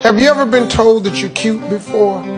Have you ever been told that you're cute before?